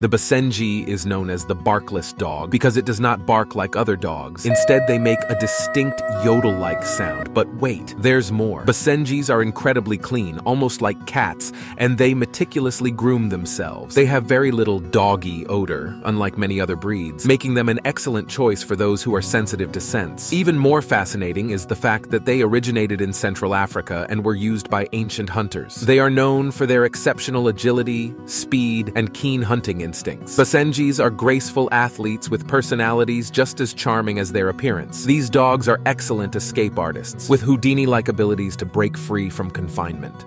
The Basenji is known as the barkless dog because it does not bark like other dogs. Instead, they make a distinct yodel-like sound. But wait, there's more. Basenjis are incredibly clean, almost like cats, and they meticulously groom themselves. They have very little doggy odor, unlike many other breeds, making them an excellent choice for those who are sensitive to scents. Even more fascinating is the fact that they originated in Central Africa and were used by ancient hunters. They are known for their exceptional agility, speed, and keen hunting instincts. Basenjis are graceful athletes with personalities just as charming as their appearance. These dogs are excellent escape artists, with Houdini-like abilities to break free from confinement.